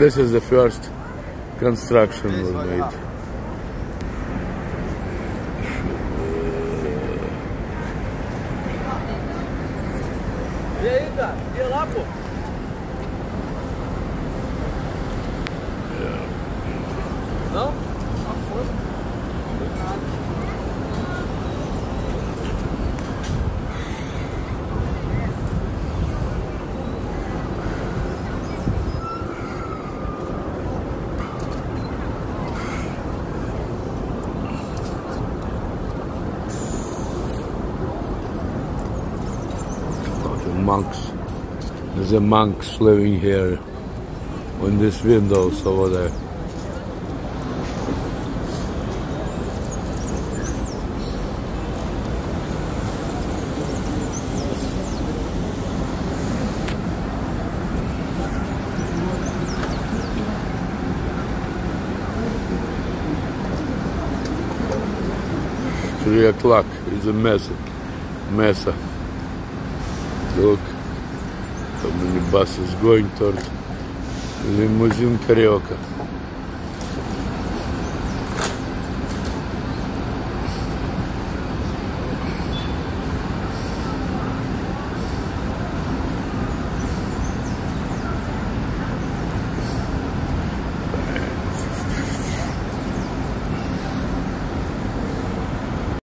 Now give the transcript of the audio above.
This is the first construction was made. E aí, cara? Ia lá, pô. Monks. There's a monks living here in these windows over there. Three o'clock is a mess, mesa. Look, how many buses going towards Limousine Carioca.